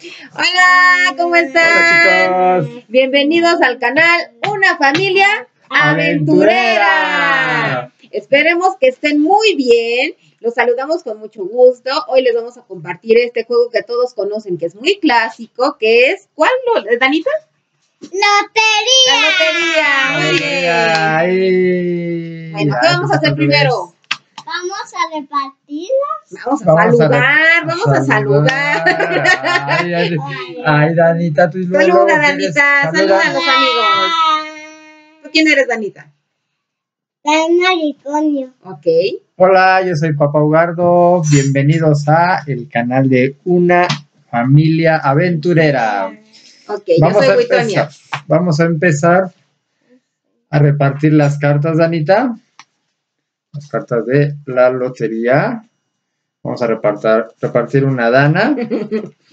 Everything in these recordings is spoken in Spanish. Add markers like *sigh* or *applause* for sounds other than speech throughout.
Hola, ¿cómo están? Hola, chicos. Bienvenidos al canal Una Familia Aventurera. Esperemos que estén muy bien. Los saludamos con mucho gusto. Hoy les vamos a compartir este juego que todos conocen, que es muy clásico, que es ¿cuál? lo- ¿Danita? ¡Lotería! La lotería. Muy bien. Ay, Bueno, ¿qué vamos a hacer pues, primero? Vamos a repartirlas. Vamos a Vamos a saludar, vamos a saludar. Ay, ay, *laughs* ay, Danita, tú Saluda, Danita, saludar. saluda. los amigos. ¿Tú quién eres, Danita? Dana Mariconio. Ok. Hola, yo soy Papa Ugardo. Bienvenidos a el canal de Una Familia Aventurera. Ok, yo soy a empezar. Vamos a empezar a repartir las cartas, Danita. Las cartas de la lotería. Vamos a repartir, repartir una Dana.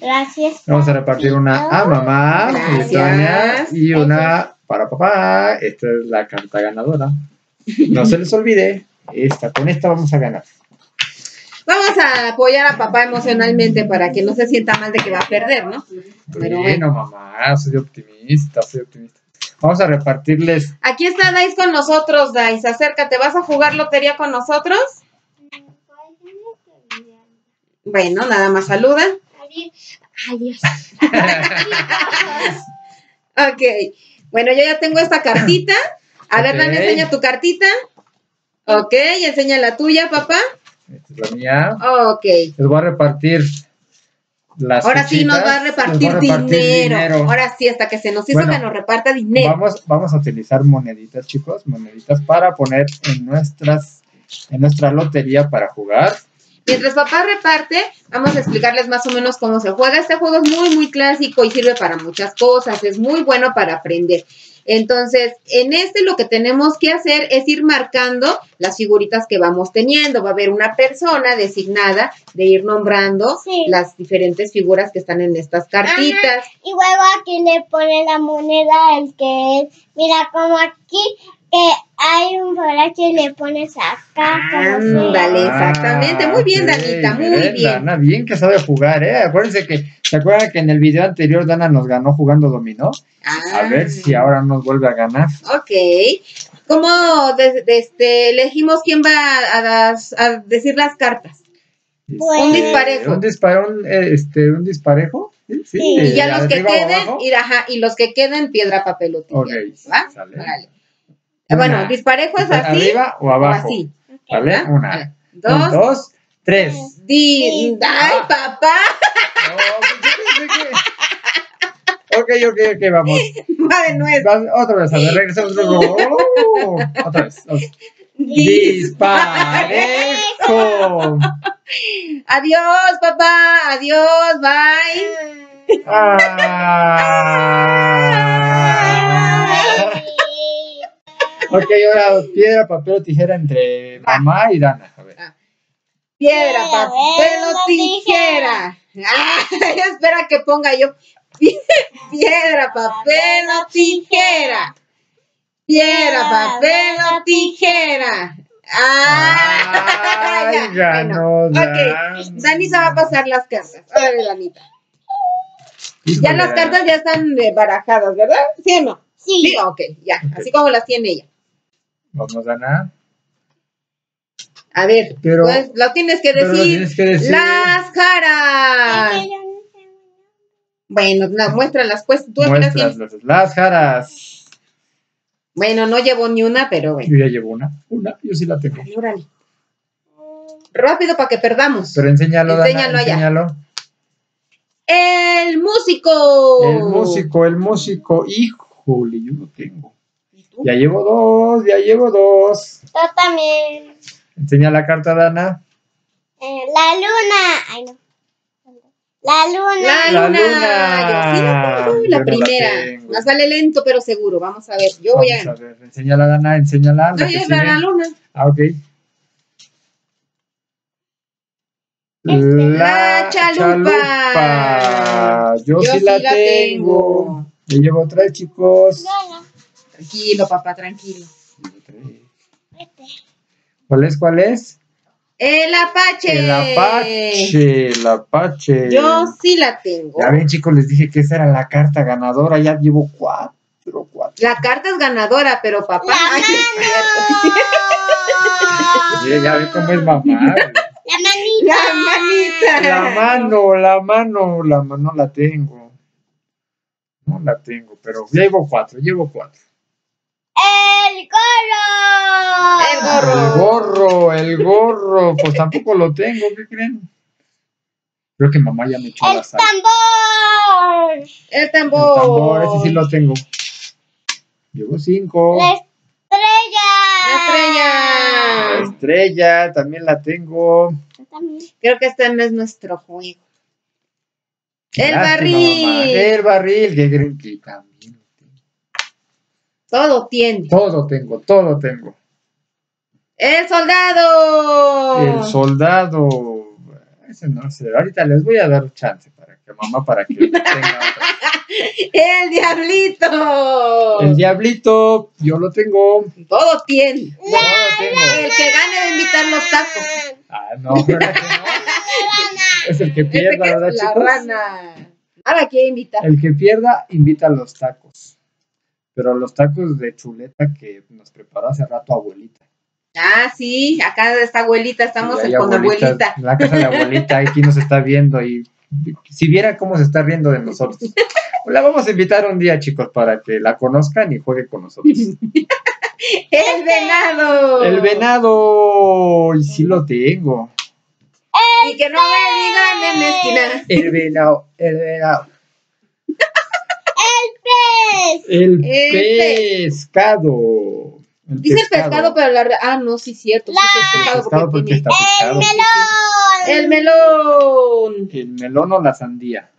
Gracias. Vamos a repartir una a mamá, y una para papá. Esta es la carta ganadora. No se les olvide, esta, con esta vamos a ganar. Vamos a apoyar a papá emocionalmente para que no se sienta mal de que va a perder, ¿no? Pero Bueno, mamá, soy optimista, soy optimista. Vamos a repartirles Aquí está Dais con nosotros, Dais. Acércate, ¿vas a jugar lotería con nosotros? Bueno, nada más saluda. Adiós. *laughs* Ok. Bueno, yo ya tengo esta cartita. A ver. Dani, enseña tu cartita. Ok, enseña la tuya, papá. esta es la mía. Ok. Les voy a repartir las Ahora sí nos va a repartir, a dinero. Ahora sí, hasta que se nos hizo Bueno, que nos reparta dinero. Vamos, vamos a utilizar moneditas, chicos, moneditas para poner en nuestras en nuestra lotería para jugar. Mientras papá reparte, vamos a explicarles más o menos cómo se juega. Este juego es muy, muy clásico y sirve para muchas cosas. Es muy bueno para aprender. Entonces, en este lo que tenemos que hacer es ir marcando las figuritas que vamos teniendo. Va a haber una persona designada de ir nombrando Sí. las diferentes figuras que están en estas cartitas. Y luego aquí le pone la moneda el que es. Mira, como aquí que hay un borracho y le pones acá. como si- Ándale, exactamente. Muy bien, Ah, Danita, muy bien. Dana, bien que sabe jugar, ¿eh? Acuérdense que, ¿se acuerdan que en el video anterior Dana nos ganó jugando dominó? A ver si ahora nos vuelve a ganar. Ok. ¿Cómo de- de- este, elegimos quién va a, decir las cartas? Pues- Un disparejo. Un, disparo, un, eh, este, un disparejo. Sí, Sí. Y ya los que queden, y, ajá, y los que queden, piedra, papel o tijera. Ok, ¿Va? sale. Una. Bueno, disparejo es así ¿Arriba o o abajo? así. ¿Vale? Una. Un, Dos. dos, tres. Di. ¡Ay, papá! No, yo pensé que- Ok, ok, ok, vamos. *laughs* Va de nuez. Otra vez, a ver, regresamos. Oh, otra vez. otra vez. Disparejo. Adiós, papá. Adiós, bye. Ah. Ok, ahora piedra, papel o tijera entre mamá y Dana. A ver. Piedra, Piedra, papel o tijera. Ah, *laughs* espera que ponga yo. *laughs* Piedra, papel o tijera. Piedra, papel o tijera. Ah, Ay, ya, bueno. Ok, Dani se va a pasar las cartas. Órale, Danita. Ya las cartas ya están eh, barajadas, ¿verdad? ¿Sí o no? Sí. Sí, ok, ya. Así como las tiene ella. Vamos, Dana. A ver, Pero- pues lo tienes que pero lo decir. tienes que decir. Las caras. Bueno, no, muéstralas, pues. ¿Tú las caras. Bueno, no llevo ni una, pero bueno. Yo ya llevo una. Una, yo sí la tengo. Órale. Rápido para que perdamos. Pero enséñalo, Dana. Enséñalo allá. Enséñalo. El músico. El músico, el músico. Híjole, yo lo tengo. Ya llevo dos, ya llevo dos. Yo también. Enseña la carta, Dana. Eh, la luna. Ay, no. La luna. La La luna. luna. Yo sí la tengo, la Yo no la primera. tengo. Más vale lento, pero seguro. Vamos a ver. Yo voy Vamos a. a ver, enséñala, Dana, enséñala. No, la la luna. Ah, ok. La chalupa. chalupa. Yo, sí la tengo. Ya llevo tres, chicos. No, no. Tranquilo, papá, tranquilo. ¿Cuál es? ¿Cuál es? El Apache. El Apache, el Apache. Yo sí la tengo. Ya ven, chicos, les dije que esa era la carta ganadora. Ya llevo cuatro, cuatro. La carta es ganadora, pero papá. La Ay, Sí, *laughs* ya ven cómo es mamá. La manita. La manita. La mano, la mano, la mano la tengo. No la tengo, pero ya llevo cuatro, llevo cuatro. El gorro. El gorro. El gorro, el gorro, pues tampoco lo tengo, ¿qué creen? Creo que mamá ya me echó El la sal. tambor. El El tambor. tambor, ese sí lo tengo. Llevo cinco. La estrella. La La estrella. estrella, también la tengo. Yo también. Creo que este no es nuestro juego. El Lástima, barril. mamá. El barril, ¿qué creen que también? Todo tiene. Todo tengo, todo tengo. El soldado. El soldado. Ese no sé. Ahorita les voy a dar chance para que mamá, para que tenga otra. *laughs* El diablito. El diablito, yo lo tengo. Todo tiene. El que gane va a invitar los tacos. Ah, no, ¿verdad que no? Es el que Este pierda, que es ¿verdad, la chicos? rana. Nada quiere invitar. El que pierda, invita a los tacos. Pero los tacos de chuleta que nos preparó hace rato abuelita. Ah, sí, acá está abuelita, estamos Sí, con abuelita. En la casa de abuelita, aquí nos está viendo y si viera cómo se está riendo de nosotros. *laughs* La vamos a invitar un día, chicos, para que la conozcan y juegue con nosotros. *laughs* El venado. El venado, y sí lo tengo. Y que no me digan en la esquina. El venado, el venado. El pez. El, El pescado. El Dice el pescado, pero la. Ah, no, sí, cierto. Sí, sí, El el pescado pescado porque porque tiene. está pescado. El melón. El melón o la sandía.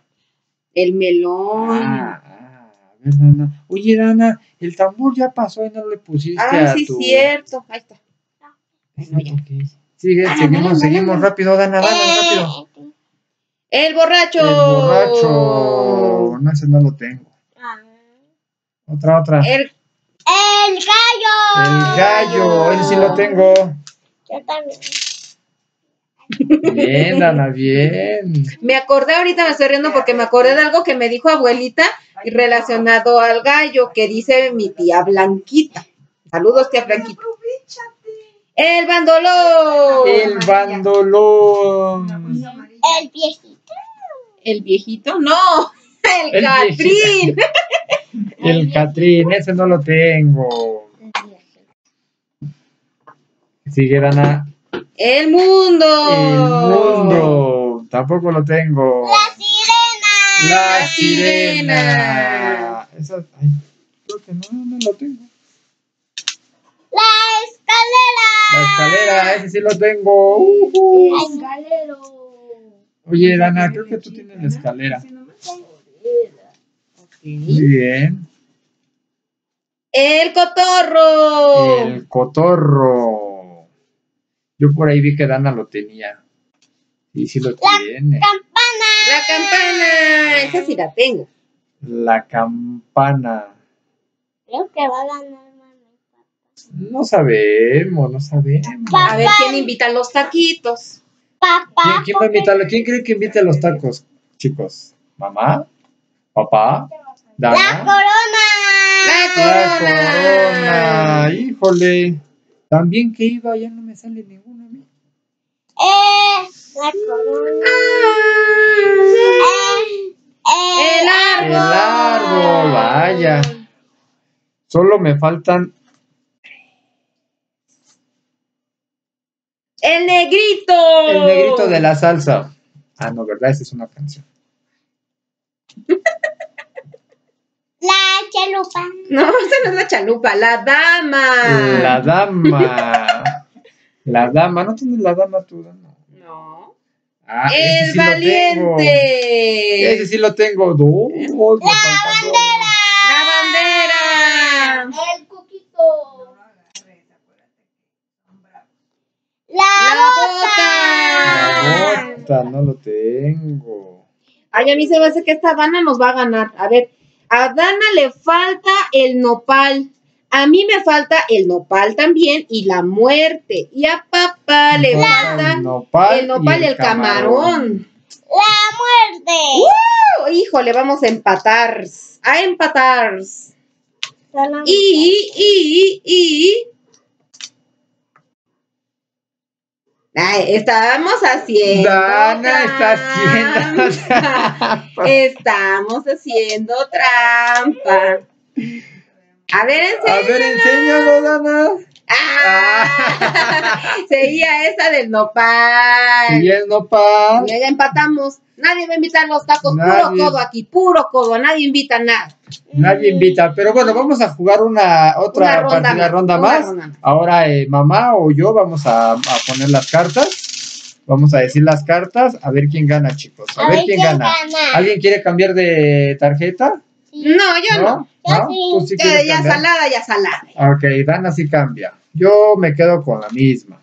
El melón. Ah, ah, a ver, Dana. Oye, Dana, el tambor ya pasó y no le pusiste Ah, a sí, tu... cierto. Ahí está. Ya. Sigue, Ah, seguimos, seguimos rápido, Dana, dale, rápido. Eh, El borracho. El borracho. No, ese no lo tengo. Otra, otra. El, El gallo. El gallo, ese sí lo tengo. Yo también. Bien, Dana, bien. me acordé ahorita, me estoy riendo porque me acordé de algo que me dijo abuelita y relacionado al gallo que dice mi tía Blanquita. Saludos, tía Blanquita. El bandolón. El bandolón. El viejito. El viejito, no. *laughs* El, El Catrín. El Catrín, ese no lo tengo. Sigue, Dana. El mundo. El mundo. Tampoco lo tengo. La sirena. La La sirena. sirena. Esa, ay, creo que no, no lo tengo. La escalera. La escalera, ese sí lo tengo. Ujú. El escalero. Oye, Dana, creo que tú tienes la escalera. Muy bien. El cotorro. El cotorro. Yo por ahí vi que Dana lo tenía. Y sí lo tiene. Campana. La campana. Esa sí la tengo. La campana. Creo que va a ganar. No sabemos, no sabemos. A ver quién invita los taquitos. Papá. ¿Quién, quién va a invitarlo? ¿Quién cree que invite a los tacos, chicos? ¿Mamá? ¿Papá? La ¿Dana? corona. La La corona. corona. Híjole. También que iba, ya no me sale ninguna a mí. Eh, la corona. Eh, eh, El árbol. El árbol, vaya. Solo me faltan El negrito. el negrito de la salsa. Ah, no, ¿verdad? Esa es una canción. *laughs* La chalupa. No, *laughs* esa no es la chalupa, la dama. La dama. *laughs* La dama. ¿No tienes la dama tú, Dana? No. Ah, ese El sí lo tengo. valiente. Ese sí lo tengo. Dos. faltan dos. La bandera. El cuquito. La, La bota. bota. La bota, no lo tengo. Ay, a mí se me hace que esta Dana nos va a ganar. A ver, a Dana le falta el nopal. A mí me falta el nopal también y la muerte. Y a papá le Falta falta el nopal, el nopal y el camarón. La muerte. Oh, híjole, vamos a empatar. A empatar. Solo- Y, y, y. Ay, estamos haciendo. Dana está haciendo *laughs* trampa. Estamos haciendo trampa. A ver, A ver, enséñalo, Dana. Ah, *laughs* seguía esa del nopal. Y el nopal. Ya, ya empatamos. Nadie va a invitar los tacos. Puro codo aquí, puro codo. Nadie invita nada. Nadie invita. Pero bueno, vamos a jugar una otra Una ronda partida, más, ronda una más. ronda. Ahora eh, mamá o yo vamos a, a poner las cartas. Vamos a decir las cartas. A ver quién gana, chicos. A, ver quién gana. ¿Alguien quiere cambiar de tarjeta? No, yo no. Yo sí. ¿Tú sí Ya, ya cambiar? salada, ya salada. Ok, Dana sí cambia. Yo me quedo con la misma.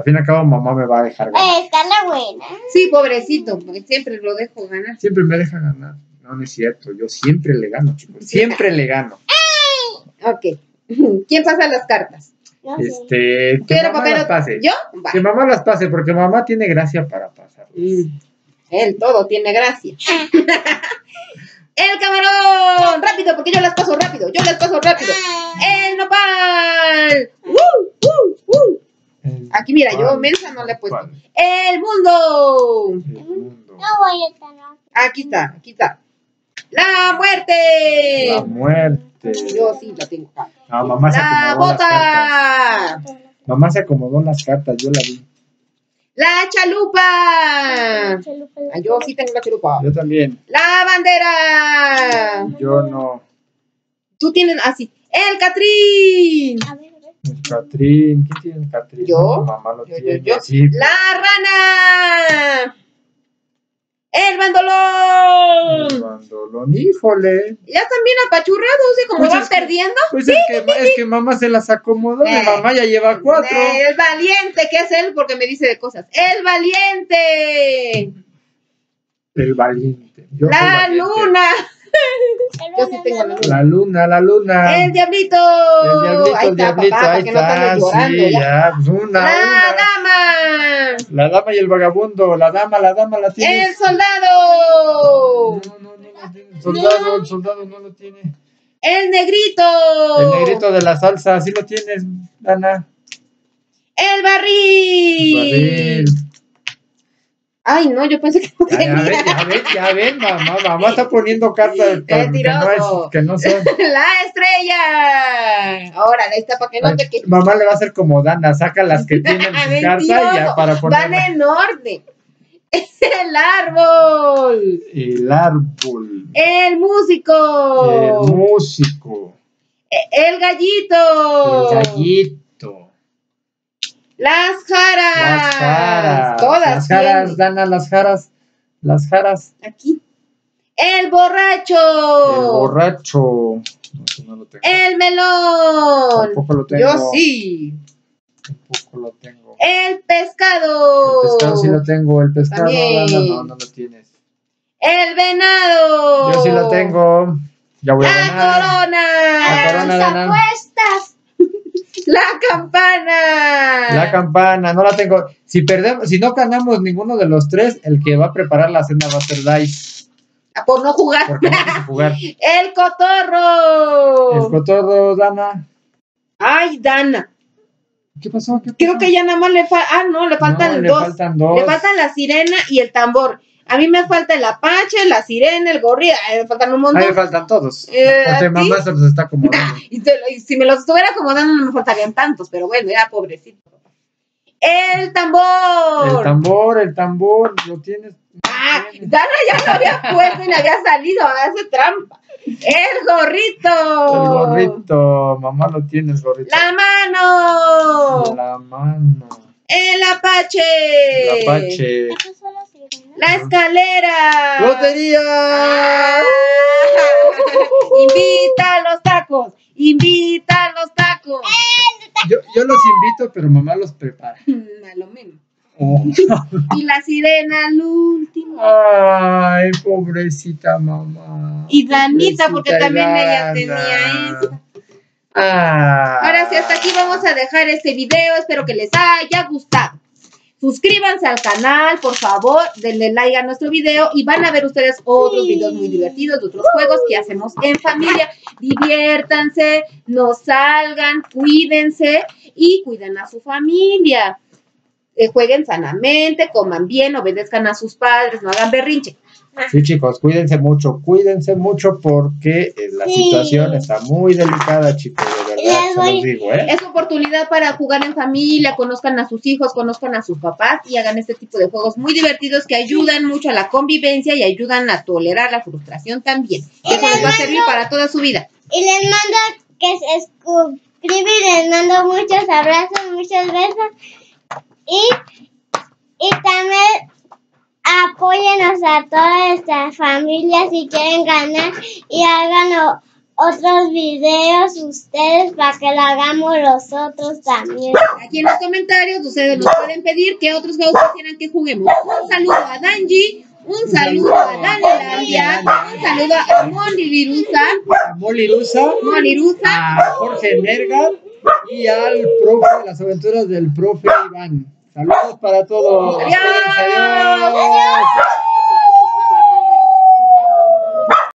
Al fin y al cabo, mamá me va a dejar ganar. Eh, está la buena. Sí, pobrecito, porque siempre lo dejo ganar. Siempre me deja ganar. No, no es cierto. Yo siempre le gano, chicos. Siempre le gano. Ok. *laughs* ¿Quién pasa las cartas? No sé. Este, que mamá papel las pase. ¿Yo? Va. Que mamá las pase, porque mamá tiene gracia para pasar. Mm, Él todo tiene gracia. *laughs* El camarón, rápido, porque yo las paso rápido. Yo las paso rápido. El nopal. ¡Uh, uh, uh! Aquí mira, yo mensa no le he puesto. El mundo. El mundo. No voy a estar aquí. Está, aquí está. La muerte. La muerte. Yo sí la tengo acá. No, mamá se La acomodó las cartas. bota. Mamá se acomodó las cartas, yo la vi. La chalupa. Ah, yo sí tengo la chalupa. Yo también. La bandera. Yo no. Tú tienes así. El Catrín. A ver, Catrín. ¿Qué tiene el Catrín? ¿Yo? No, mamá lo Yo, yo, tiene. yo. Sí. La rana. El El bandolón. bandolón. Híjole. Ya están bien apachurrados, ¿sí? Como Pues van es perdiendo. Pues es que, es que mamá se las acomodó. Mi Eh. mamá ya lleva cuatro. El valiente, que es él porque me dice de cosas. El valiente. El valiente. Yo La valiente. luna. Yo sí tengo la luna. La luna, la luna. El diablito. El diablito, ahí el está, diablito, papá, ahí no está. andes llorando sí, ya. ya. Pues una, La una. dama. La dama y el vagabundo. La dama, la dama la tiene. El soldado. No, no, no lo tiene. El soldado, el soldado no lo tiene. El negrito. El negrito de la salsa, sí lo tienes, Ana. El barril. Barril. Ay, no, yo pensé que no Ya, ya ven, tenía. ya ven, ya ven, mamá. Mamá está poniendo cartas que, no es- que no son. *laughs* La estrella. Ahora, ahí está para que no te quede. Mamá le va a hacer como Dana, saca las que tienen *laughs* su carta y ya para Van poner en orden. *laughs* El árbol. el árbol, El músico. el músico, El gallito. el gallito, Las jaras. las jaras, Todas. las jaras, tienen. Dana, las jaras, las jaras, Aquí. El borracho. el borracho, no, no lo tengo, El melón. tampoco lo tengo, Yo sí. tampoco lo tengo. El El pescado. pescado sí lo tengo, el pescado También. Dana, no, no lo tienes. El venado. Yo sí lo tengo, ya voy a La ganar. corona. La corona de Las Ana. apuestas. La campana. La campana, no la tengo. Si perdemos, si no ganamos ninguno de los tres, el que va a preparar la cena va a ser Dice, Por no jugar. porque no jugar. *laughs* El cotorro. El cotorro, Dana. Ay, Dana. ¿Qué pasó? ¿Qué Creo que ya nada más le falta. Ah, no, le faltan No, le dos. faltan dos. Le faltan la sirena y el tambor. A mí me falta el apache, la sirena, el gorila. Me faltan un A mí montón. me faltan todos. Eh, ¿a mamá se los está acomodando. *laughs* Y, te- y si me los estuviera acomodando no me faltarían tantos, pero bueno, ya pobrecito. El tambor. El tambor, el tambor, lo tienes. Ah, Dana ya lo había puesto y le había salido, hace trampa. El gorrito. El gorrito, mamá lo tiene, el gorrito. La mano. La mano. El apache. El apache. La escalera. ¡Lotería! Ah. *laughs* Invita a los tacos. Invita a los tacos. Yo, yo los invito, pero mamá los prepara. *laughs* A lo mismo. Oh. Y la sirena al último. Ay, pobrecita mamá. Y Danita, porque también ella tenía esa. Ah. Ahora sí, hasta aquí vamos a dejar este video. Espero que les haya gustado. Suscríbanse al canal, por favor, denle like a nuestro video y van a ver ustedes otros videos muy divertidos de otros juegos que hacemos en familia. Diviértanse, no salgan, cuídense y cuiden a su familia. Eh, jueguen sanamente, coman bien, obedezcan a sus padres, no hagan berrinche. Sí, chicos, cuídense mucho, cuídense mucho porque eh, la Sí. situación está muy delicada, chicos, de verdad, Les se voy- los digo, ¿eh? Es oportunidad para jugar en familia, conozcan a sus hijos, conozcan a sus papás y hagan este tipo de juegos muy divertidos que ayudan mucho a la convivencia y ayudan a tolerar la frustración también. Y eso les va a servir para toda su vida. Y les mando que se suscriban y les mando muchos abrazos, muchos besos. Y, y también apóyenos a toda esta familia si quieren ganar y hagan otros videos ustedes para que lo hagamos nosotros también. Aquí en los comentarios ustedes nos pueden pedir qué otros juegos quieran que juguemos. Un saludo a Danji, un saludo a Danilandia, un saludo a Moni Virusa, A Molirusa, Monirusa. a Jorge Nergat y al profe, las aventuras del profe Iván. Saludos para todos. ¡Adiós! ¡Adiós! ¡Adiós!